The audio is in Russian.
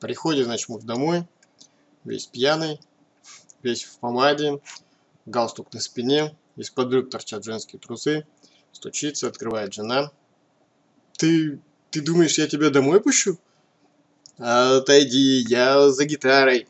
Приходит, значит, муж домой, весь пьяный, весь в помаде, галстук на спине, из-под брюк торчат женские трусы, стучится, открывает жена. «Ты, ты думаешь, я тебя домой пущу?» «Отойди, я за гитарой».